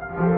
You've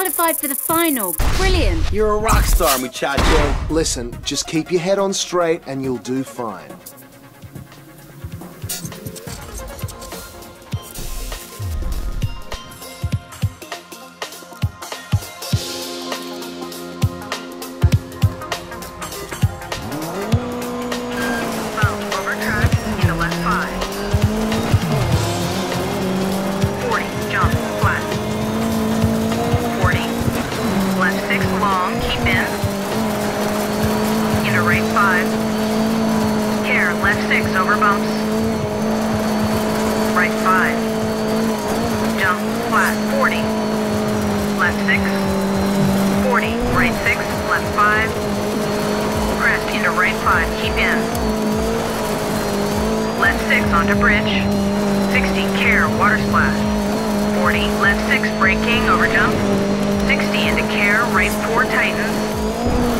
qualified for the final. Brilliant. You're a rock star, muchacho. Listen, just keep your head on straight and you'll do fine. Left 6 onto bridge. 60, care, water splash. 40, left 6 braking, over jump. 60 into care, right 4 tightens.